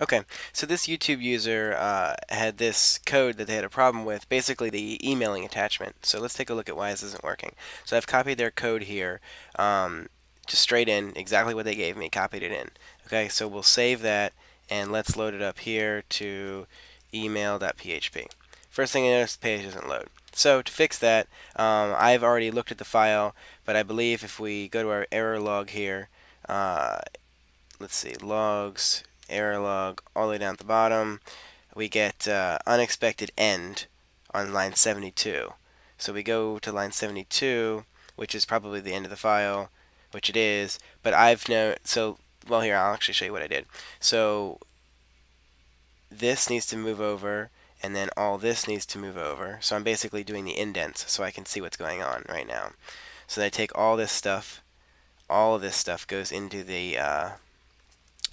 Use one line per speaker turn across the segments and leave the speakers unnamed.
Okay, so this YouTube user uh, had this code that they had a problem with, basically the emailing attachment. So let's take a look at why this isn't working. So I've copied their code here, um, just straight in, exactly what they gave me, copied it in. Okay, so we'll save that and let's load it up here to email.php. First thing I notice, the page doesn't load. So to fix that, um, I've already looked at the file, but I believe if we go to our error log here, uh, let's see, logs, error log, all the way down at the bottom, we get uh, unexpected end on line 72. So we go to line 72, which is probably the end of the file, which it is, but I've known, so, well here, I'll actually show you what I did. So this needs to move over, and then all this needs to move over. So I'm basically doing the indents so I can see what's going on right now. So I take all this stuff, all of this stuff goes into the uh,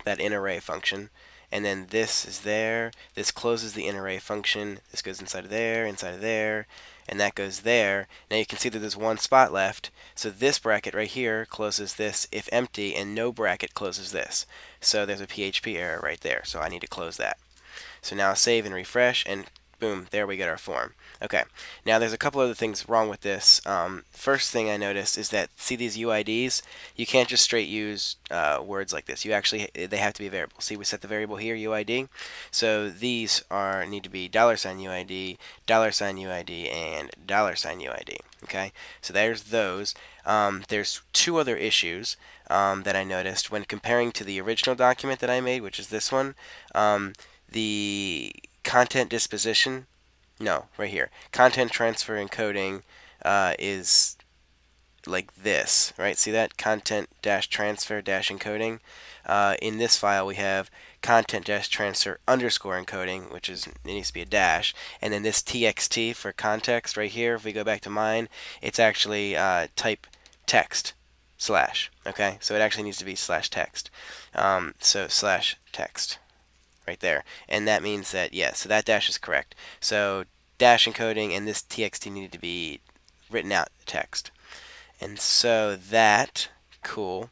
that inArray function, and then this is there. This closes the inArray function. This goes inside of there, inside of there, and that goes there. Now you can see that there's one spot left. So this bracket right here closes this if empty, and no bracket closes this. So there's a PHP error right there. So I need to close that. So now save and refresh, and boom, there we get our form. Okay, now there's a couple other things wrong with this. Um, first thing I noticed is that, see these UIDs? You can't just straight use uh, words like this. You actually, they have to be variable. See, we set the variable here, UID. So these are need to be dollar sign UID, dollar sign UID, and dollar sign UID. Okay, so there's those. Um, there's two other issues um, that I noticed when comparing to the original document that I made, which is this one. Um, the content disposition, no, right here, content transfer encoding uh, is like this, right? See that? Content dash transfer dash encoding. Uh, in this file, we have content dash transfer underscore encoding, which is it needs to be a dash, and then this txt for context right here. If we go back to mine, it's actually uh, type text slash. Okay, so it actually needs to be slash text. Um, so slash text right there. And that means that, yes, yeah, so that dash is correct. So dash encoding and this txt needed to be written out text. And so that, cool.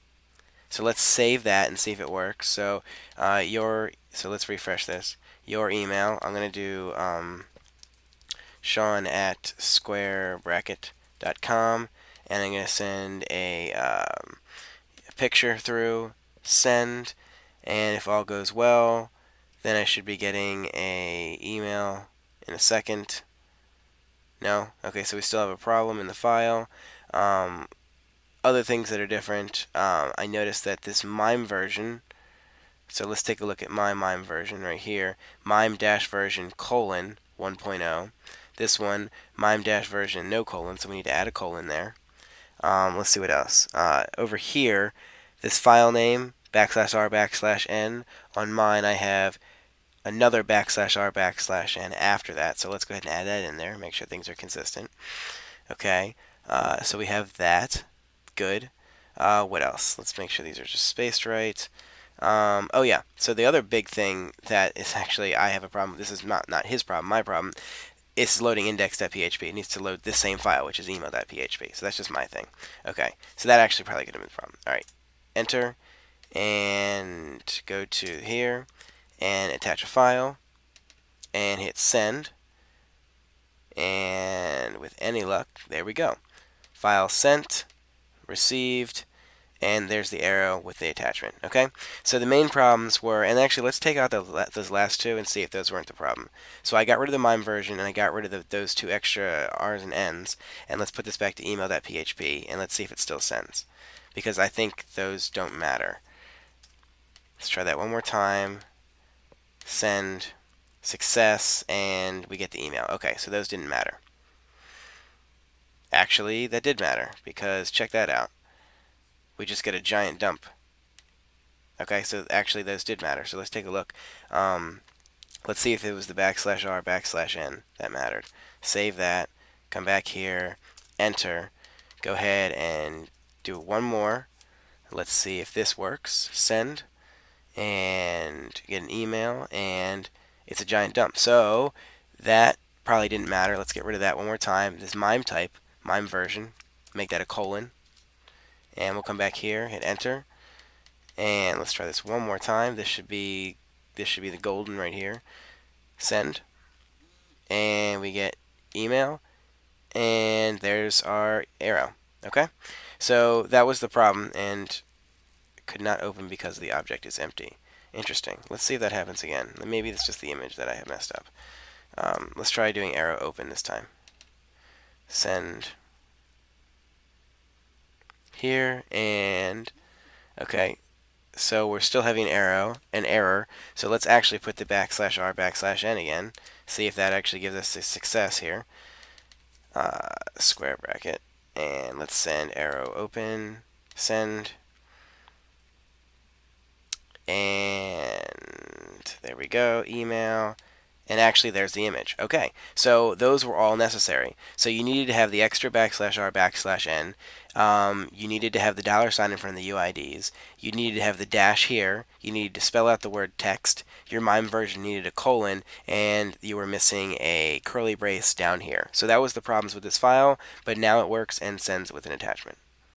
So let's save that and see if it works. So uh, your, so let's refresh this. Your email, I'm going to do um, Sean at squarebracket.com and I'm going to send a, um, a picture through, send, and if all goes well, then I should be getting a email in a second. No? Okay, so we still have a problem in the file. Um, other things that are different, um, I noticed that this MIME version, so let's take a look at my MIME version right here, MIME dash version colon 1.0. This one, MIME dash version no colon, so we need to add a colon there. Um, let's see what else. Uh, over here, this file name, backslash r backslash n, on mine I have another backslash r backslash n after that. So let's go ahead and add that in there, make sure things are consistent. Okay, uh, so we have that. Good. Uh, what else? Let's make sure these are just spaced right. Um, oh yeah, so the other big thing that is actually I have a problem. This is not not his problem, my problem. It's loading index.php. It needs to load this same file, which is email.php. So that's just my thing. Okay, so that actually probably could have been the problem. All right, enter, and go to here and attach a file and hit send. And with any luck there we go. File sent received and there's the arrow with the attachment okay? So the main problems were and actually let's take out the, those last two and see if those weren't the problem. So I got rid of the MIME version and I got rid of the, those two extra R's and N's and let's put this back to email.php and let's see if it still sends because I think those don't matter. Let's try that one more time send, success, and we get the email. Okay, so those didn't matter. Actually, that did matter, because check that out. We just get a giant dump. Okay, so actually those did matter. So let's take a look. Um, let's see if it was the backslash r backslash n that mattered. Save that, come back here, enter, go ahead and do one more. Let's see if this works. Send and get an email and it's a giant dump. So that probably didn't matter. Let's get rid of that one more time. This MIME type, MIME version, make that a colon. And we'll come back here, hit enter. And let's try this one more time. This should be this should be the golden right here. Send. And we get email. And there's our arrow. Okay? So that was the problem, and could not open because the object is empty. Interesting. Let's see if that happens again. Maybe it's just the image that I have messed up. Um, let's try doing arrow open this time. Send here and okay so we're still having arrow an error so let's actually put the backslash r backslash n again see if that actually gives us a success here uh, square bracket and let's send arrow open send and there we go email and actually there's the image. Okay, so those were all necessary. So you needed to have the extra backslash r backslash n. Um, you needed to have the dollar sign in front of the UIDs. You needed to have the dash here. You needed to spell out the word text. Your MIME version needed a colon, and you were missing a curly brace down here. So that was the problems with this file, but now it works and sends with an attachment.